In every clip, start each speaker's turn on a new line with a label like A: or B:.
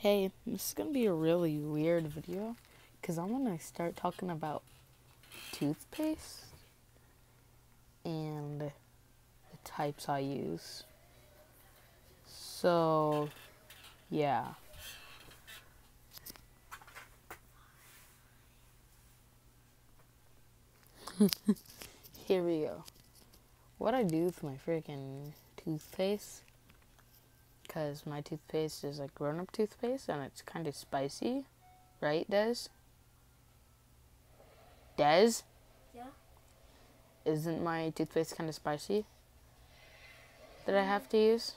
A: Hey, this is gonna be a really weird video because I'm gonna start talking about toothpaste and the types I use. So, yeah. Here we go. What I do with my freaking toothpaste because my toothpaste is like grown up toothpaste and it's kind of spicy. Right, Des? Des?
B: Yeah.
A: Isn't my toothpaste kind of spicy? That I mm. have to use?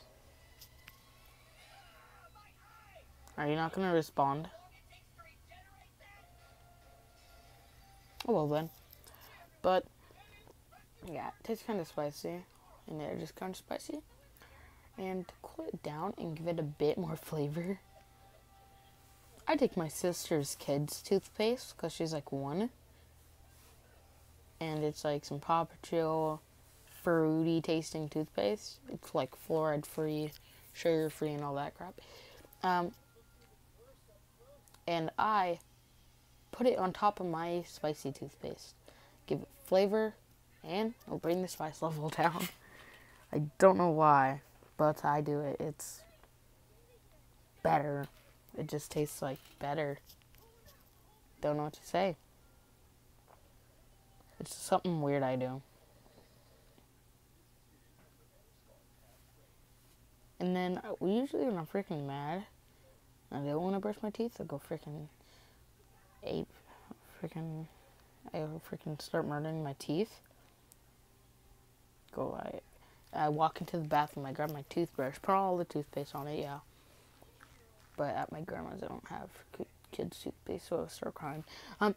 A: Are you not going to respond? Oh, well then. But, yeah, it tastes kind of spicy. And it just kind of spicy. And cool it down and give it a bit more flavor, I take my sister's kids toothpaste because she's like one. And it's like some Paw Patrol fruity tasting toothpaste. It's like fluoride free, sugar free, and all that crap. Um, and I put it on top of my spicy toothpaste. Give it flavor and it'll bring the spice level down. I don't know why but I do it. It's better. It just tastes like better. Don't know what to say. It's something weird I do. And then uh, usually when I'm freaking mad, I don't want to brush my teeth. I go freaking ape, freaking, I freaking start murdering my teeth. Go like I walk into the bathroom, I grab my toothbrush, put all the toothpaste on it, yeah. But at my grandma's, I don't have kids' toothpaste, so I start crying. Um,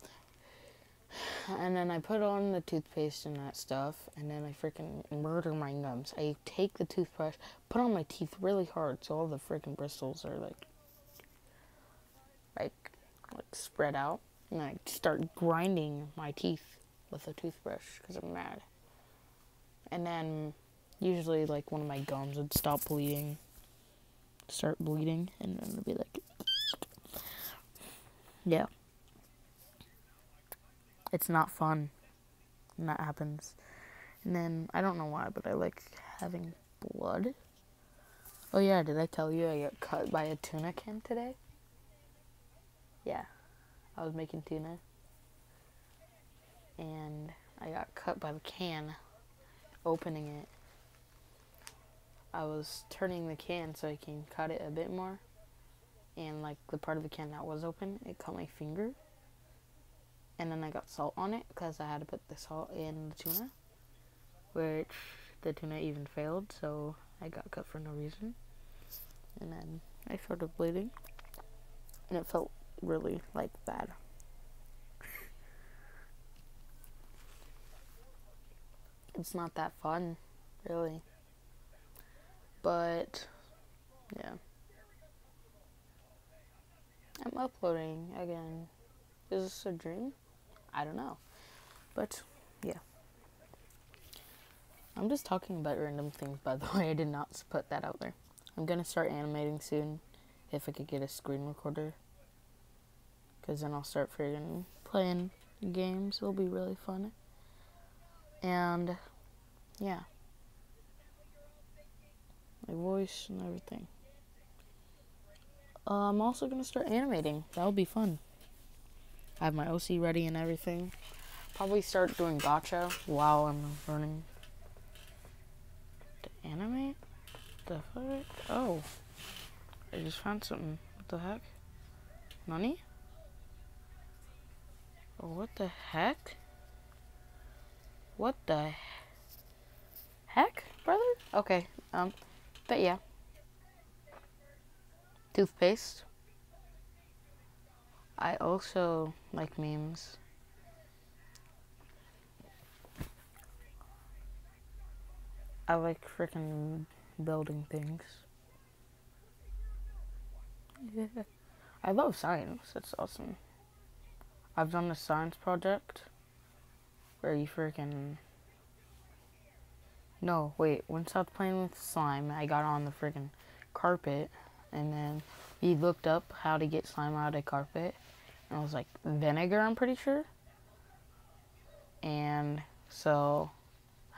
A: and then I put on the toothpaste and that stuff, and then I freaking murder my gums. I take the toothbrush, put on my teeth really hard, so all the freaking bristles are like, like, like spread out, and I start grinding my teeth with a toothbrush because I'm mad. And then usually like one of my gums would stop bleeding, start bleeding, and then it'd be like, yeah. It's not fun that happens. And then I don't know why, but I like having blood. Oh yeah, did I tell you I got cut by a tuna can today? Yeah. I was making tuna. And I got cut by the can opening it I was turning the can so I can cut it a bit more. And like the part of the can that was open, it cut my finger. And then I got salt on it because I had to put the salt in the tuna. Which the tuna even failed, so I got cut for no reason. And then I started bleeding. And it felt really like bad. It's not that fun, really. But, yeah. I'm uploading again. Is this a dream? I don't know. But, yeah. I'm just talking about random things, by the way. I did not put that out there. I'm gonna start animating soon. If I could get a screen recorder. Because then I'll start friggin' playing games. It'll be really fun. And, yeah my voice and everything. Uh, I'm also gonna start animating. That'll be fun. I have my OC ready and everything. Probably start doing Gacha while I'm learning to animate. The fuck? Oh, I just found something. What the heck? Money? Oh, what the heck? What the heck, brother? Okay, um. But yeah. Toothpaste. I also like memes. I like freaking building things. Yeah. I love science. It's awesome. I've done a science project where you freaking no, wait. Once I was playing with slime, I got on the freaking carpet, and then he looked up how to get slime out of carpet, and it was like vinegar. I'm pretty sure. And so,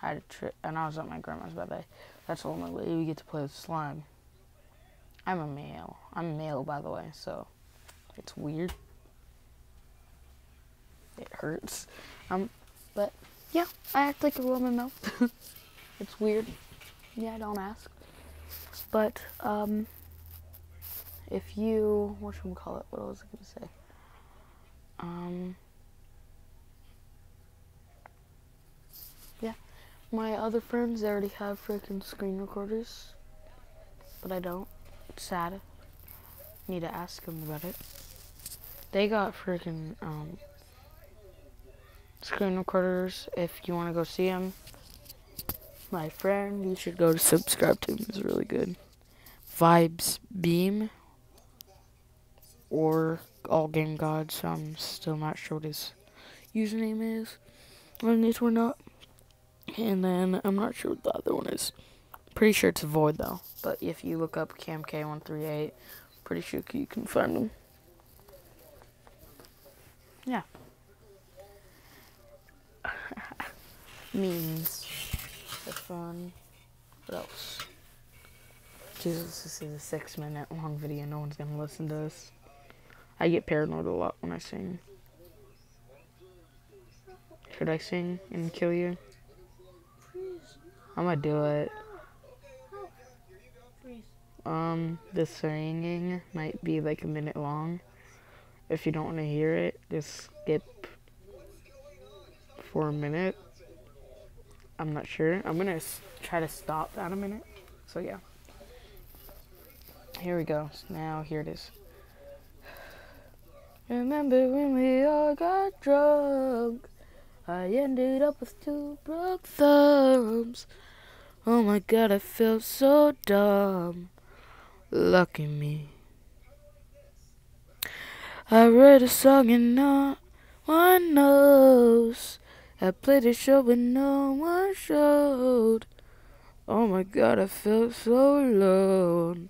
A: I had to tri- and I was at my grandma's birthday. That's the only way we get to play with slime. I'm a male. I'm male, by the way, so it's weird. It hurts. Um, but yeah, I act like a woman though. it's weird. Yeah, don't ask. But um, if you what should we call it? What was I gonna say? Um, yeah, my other friends already have freaking screen recorders, but I don't. It's sad. Need to ask them about it. They got freaking um screen recorders. If you want to go see them, my friend, you should go to subscribe to him. He's really good. Vibes Beam or All Game God. So I'm still not sure what his username is on these one not. And then I'm not sure what the other one is. Pretty sure it's Void though. But if you look up CamK138, pretty sure you can find him. Yeah. Memes. Fun. What else? Jesus, this is a six minute long video. No one's gonna listen to this. I get paranoid a lot when I sing. Should I sing and kill you? I'm gonna do it. Um, the singing might be like a minute long. If you don't want to hear it, just skip for a minute. I'm not sure. I'm gonna try to stop that a minute. So yeah. Here we go. Now here it is. Remember when we all got drunk? I ended up with two broke thumbs. Oh my god, I felt so dumb. Lucky me. I wrote a song and no one knows. I played a show but no one showed. Oh my god, I felt so alone.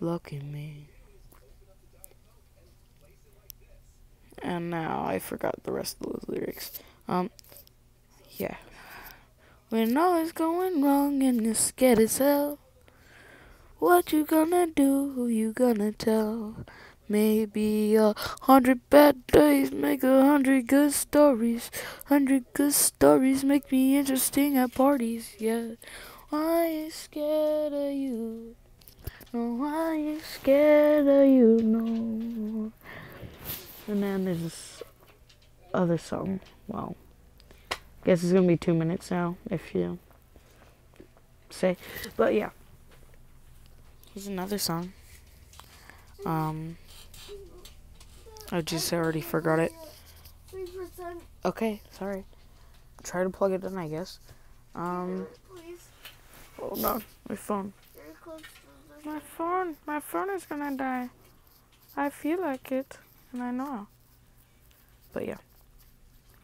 A: Lucky me. And now I forgot the rest of the lyrics. Um, yeah. When all is going wrong and you're scared as hell, what you gonna do? Who you gonna tell? Maybe a hundred bad days make a hundred good stories. Hundred good stories make me interesting at parties. Yeah, I ain't scared of you. No, I ain't scared of you. No. And then there's this other song. Well, guess it's gonna be two minutes now if you say. But yeah, here's another song. Um, I just already forgot it. Okay, sorry. Try to plug it in, I guess. Um, hold on, my phone. My phone, my phone is gonna die. I feel like it, and I know. But yeah.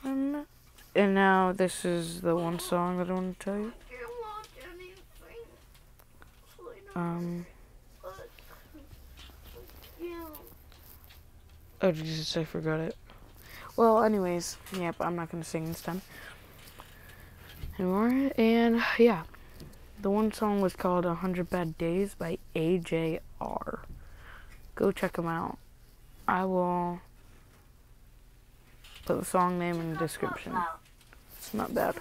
A: Um, and now this is the one song that I want to tell you. Um. Oh Jesus, I forgot it. Well, anyways, yep, I'm not gonna sing this time anymore. And yeah, the one song was called "100 Bad Days" by AJR. Go check them out. I will put the song name in the description. It's not bad.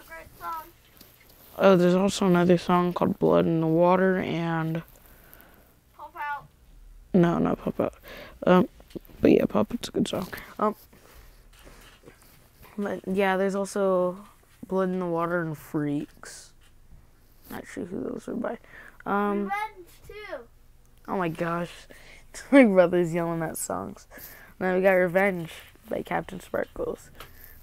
A: Oh, there's also another song called "Blood in the Water" and.
B: Pop out.
A: No, not pop out. Um, but yeah, pop out's a good song. Um, but yeah, there's also Blood in the Water and Freaks. Not sure who those are by. Um,
B: Revenge too.
A: oh my gosh, my brother's yelling at songs. then we got Revenge by CaptainSparklez.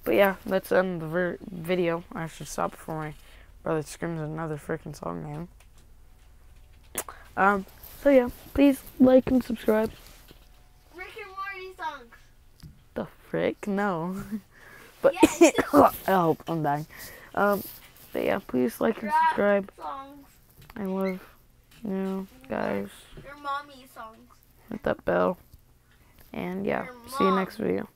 A: But yeah, that's the end of the ver- video. I should stop before my brother screams another freaking song name. Um, so yeah, please like and subscribe.
B: Rick and Morty songs.
A: The frick? No. but oh, I'm dying. Um, but yeah, please like and subscribe. I love you, guys.
B: Your mommy songs.
A: hit that bell. And yeah, see you next video.